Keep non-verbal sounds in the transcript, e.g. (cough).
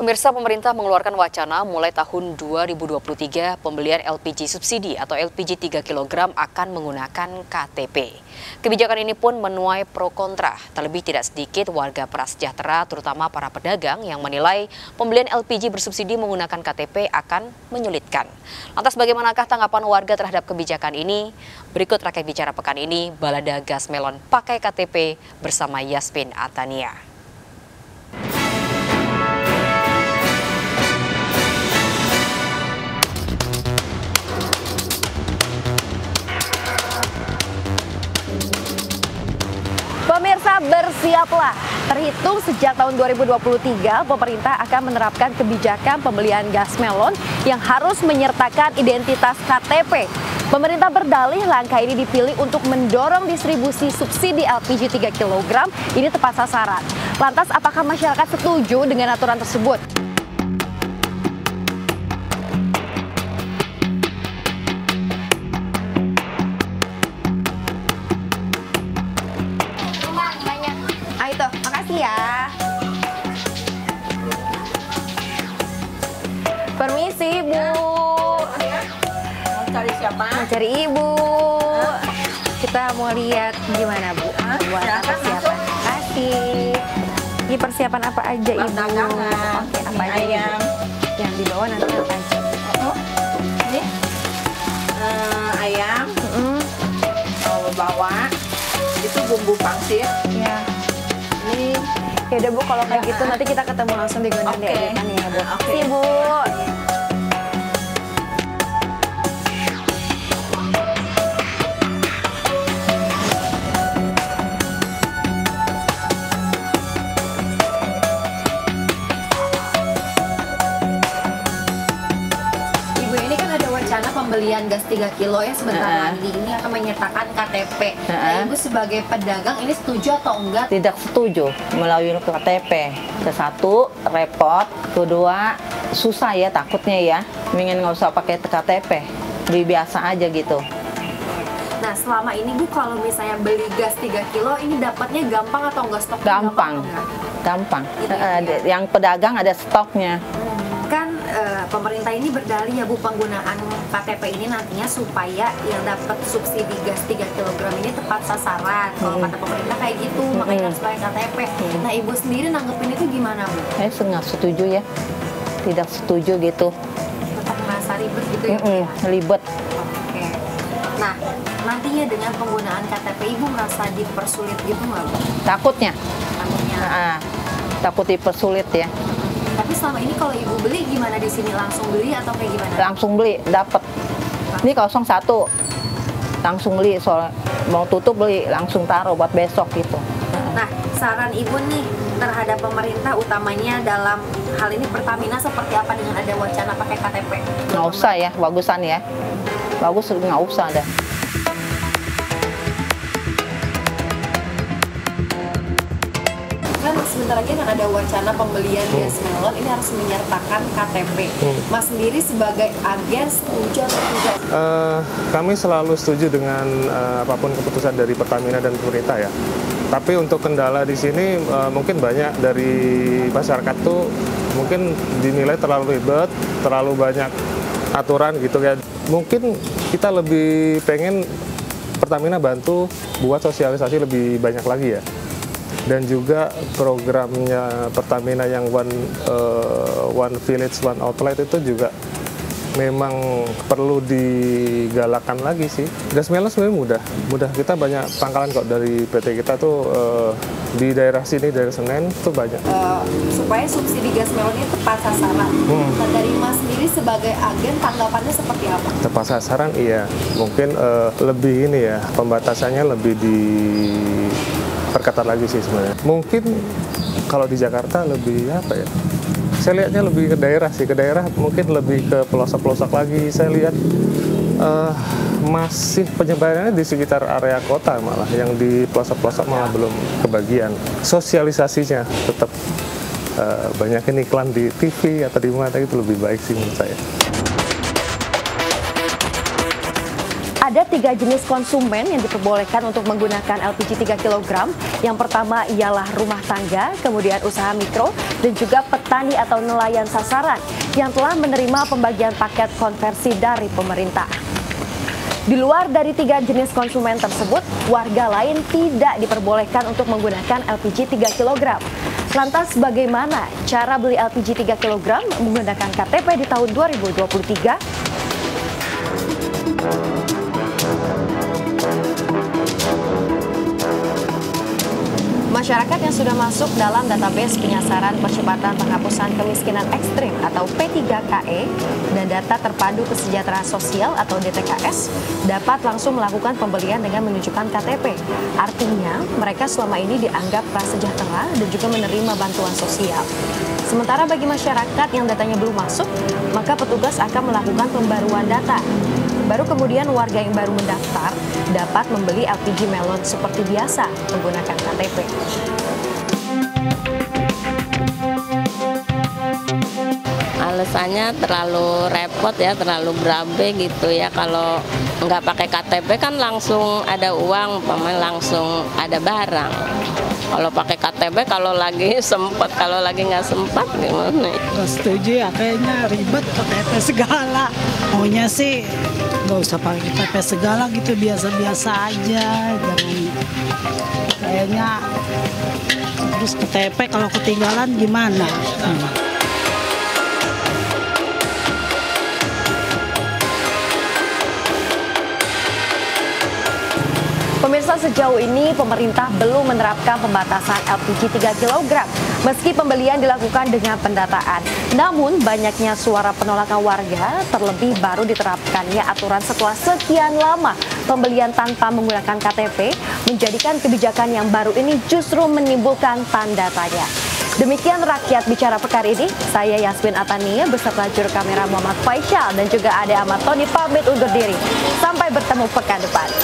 Pemirsa pemerintah mengeluarkan wacana mulai tahun 2023 pembelian LPG subsidi atau LPG 3 kg akan menggunakan KTP. Kebijakan ini pun menuai pro kontra, terlebih tidak sedikit warga prasejahtera terutama para pedagang yang menilai pembelian LPG bersubsidi menggunakan KTP akan menyulitkan. Lantas bagaimanakah tanggapan warga terhadap kebijakan ini? Berikut rakyat bicara pekan ini, Balada Gas Melon pakai KTP bersama Yasmin Atania. Pemirsa bersiaplah. Terhitung sejak tahun 2023, pemerintah akan menerapkan kebijakan pembelian gas melon yang harus menyertakan identitas KTP. Pemerintah berdalih langkah ini dipilih untuk mendorong distribusi subsidi LPG 3 kg ini tepat sasaran. Lantas apakah masyarakat setuju dengan aturan tersebut? Cari siapa? Mau cari Ibu. Kita mau lihat gimana, Bu. Hah? Buat Silakan persiapan. Kasih. Ini persiapan apa aja, Ibu? Oke, apa aja? Ibu? Yang dibawa nanti apa aja? Oh, ini eh, ayam. Mm, Mau bawa. Itu bumbu pangsit. ya. Ini Ya udah Bu, kalau kayak Ya, gitu nanti kita ketemu langsung di Gondang Oke. Dewi kan ya, Bu. Oke. Sih, Bu. Pembelian gas 3 kilo ya sebentar Heeh. lagi ini akan menyertakan KTP. Nah, Heeh. Ibu sebagai pedagang ini setuju atau enggak? tidak setuju melalui KTP. Ke satu repot, kedua susah ya takutnya ya. Mendingan nggak usah pakai KTP. Lebih biasa aja gitu. Nah, selama ini Bu kalau misalnya beli gas 3 kilo ini dapatnya gampang atau enggak stok? Gampang. Gampang. Gitu Eh, ya. Yang pedagang ada stoknya. Pemerintah ini berdalih ya Bu penggunaan KTP ini nantinya supaya yang dapat subsidi gas 3 kg ini tepat sasaran. Kalau Hmm. kata pemerintah kayak gitu, makanya Hmm. harus pakai KTP. Hmm. Nah, Ibu sendiri nanggepin itu gimana Bu? Saya nggak setuju ya. Tidak setuju gitu. Tetap merasa ribet gitu ya? Ya? Ribet. Oke. Nah, nantinya dengan penggunaan KTP Ibu merasa dipersulit gitu nggak Bu? Takutnya. Takutnya. Ah, takut dipersulit ya. Tapi selama ini kalau Ibu beli gimana di sini langsung beli atau kayak gimana? Langsung beli, dapat. Ini kosong satu. Langsung beli, soal mau tutup beli, langsung taruh buat besok gitu. Nah, saran Ibu nih terhadap pemerintah utamanya dalam hal ini Pertamina seperti apa dengan ada wacana pakai KTP? Nggak usah ya, bagusan ya. Bagus nggak usah dah. Sebentar lagi kan ada wacana pembelian gas melon ini harus menyertakan KTP. Mas sendiri sebagai agen setuju atau tidak? Eh, kami selalu setuju dengan eh, apa pun keputusan dari Pertamina dan pemerintah ya. Tapi untuk kendala di sini eh, mungkin banyak dari masyarakat tuh mungkin dinilai terlalu ribet, terlalu banyak aturan gitu ya. Mungkin kita lebih pengen Pertamina bantu buat sosialisasi lebih banyak lagi ya. Dan juga programnya Pertamina yang one eh, one village one outlet itu juga memang perlu digalakkan lagi sih. Gas melon sebenarnya mudah, mudah kita banyak pangkalan kok dari PT kita tuh eh, di daerah sini daerah Senen tuh banyak. Eh, supaya subsidi gas melon ini tepat sasaran. Hmm. Nah, dari Mas sendiri sebagai agen tanggapannya seperti apa? Tepat sasaran iya, mungkin eh, lebih ini ya pembatasannya lebih diperketat lagi sih sebenarnya. Mungkin kalau di Jakarta lebih apa ya? Saya lihatnya lebih ke daerah sih, ke daerah mungkin lebih ke pelosok-pelosok lagi. Saya lihat eh, masih penyebarannya di sekitar area kota malah, yang di pelosok-pelosok malah belum kebagian. Sosialisasinya tetap eh, banyakin iklan di TV atau di mana itu lebih baik sih menurut saya. Ada tiga jenis konsumen yang diperbolehkan untuk menggunakan LPG 3 kg. Yang pertama ialah rumah tangga, kemudian usaha mikro, dan juga petani atau nelayan sasaran yang telah menerima pembagian paket konversi dari pemerintah. Di luar dari tiga jenis konsumen tersebut, warga lain tidak diperbolehkan untuk menggunakan LPG 3 kg. Lantas bagaimana cara beli LPG 3 kg menggunakan KTP di tahun 2023? Masyarakat yang sudah masuk dalam database penyasaran percepatan penghapusan kemiskinan ekstrim atau P3KE dan data terpadu kesejahteraan sosial atau DTKS dapat langsung melakukan pembelian dengan menunjukkan KTP. Artinya, mereka selama ini dianggap prasejahtera dan juga menerima bantuan sosial. Sementara bagi masyarakat yang datanya belum masuk, maka petugas akan melakukan pembaruan data. Baru kemudian warga yang baru mendaftar dapat membeli LPG melon seperti biasa menggunakan KTP. Alasannya terlalu repot ya, terlalu berabe gitu ya. Kalau nggak pakai KTP kan langsung ada uang, pemain langsung ada barang. Kalau pakai KTP kalau lagi (laughs) sempat, kalau lagi nggak sempat gimana? Gak setuju ya, kayaknya ribet KTP segala. Maunya sih nggak usah pakai KTP segala gitu, biasa-biasa aja. Jangan kayaknya terus KTP kalau ketinggalan gimana? Hmm. Pemirsa sejauh ini pemerintah belum menerapkan pembatasan LPG 3 kg meski pembelian dilakukan dengan pendataan. Namun banyaknya suara penolakan warga terlebih baru diterapkannya aturan setelah sekian lama pembelian tanpa menggunakan KTP menjadikan kebijakan yang baru ini justru menimbulkan tanda tanya. Demikian rakyat bicara pekan ini. Saya Yasmin Atania beserta juru kamera Muhammad Faisal dan juga Ade Ahmad Tony pamit undur diri. Sampai bertemu pekan depan.